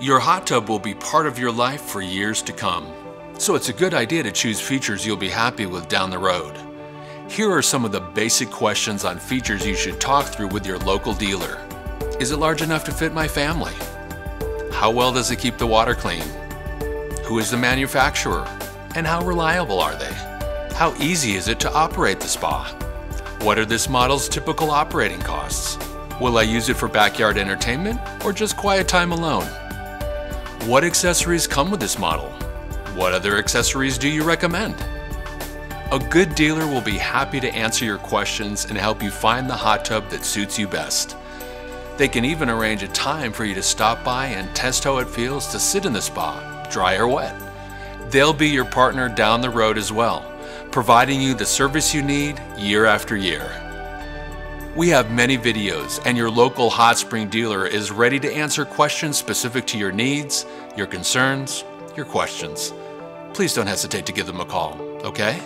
Your hot tub will be part of your life for years to come. So it's a good idea to choose features you'll be happy with down the road. Here are some of the basic questions on features you should talk through with your local dealer. Is it large enough to fit my family? How well does it keep the water clean? Who is the manufacturer? And how reliable are they? How easy is it to operate the spa? What are this model's typical operating costs? Will I use it for backyard entertainment or just quiet time alone? What accessories come with this model? What other accessories do you recommend? A good dealer will be happy to answer your questions and help you find the hot tub that suits you best. They can even arrange a time for you to stop by and test how it feels to sit in the spa, dry or wet. They'll be your partner down the road as well, providing you the service you need year after year. We have many videos and your local hot spring dealer is ready to answer questions specific to your needs, your concerns, your questions. Please don't hesitate to give them a call, okay?